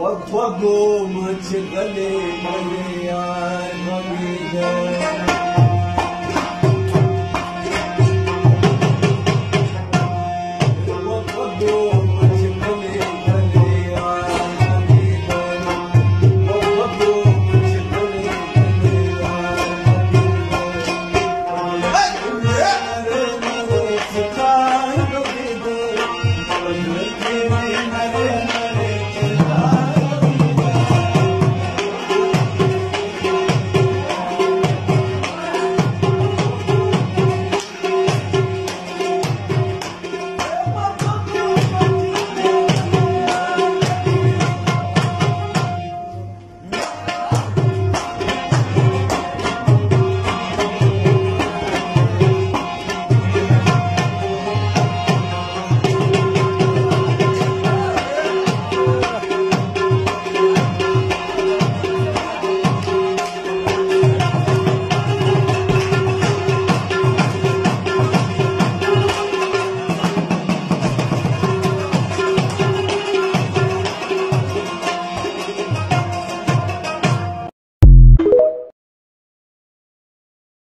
वफ़ो मछ गले मले आले ह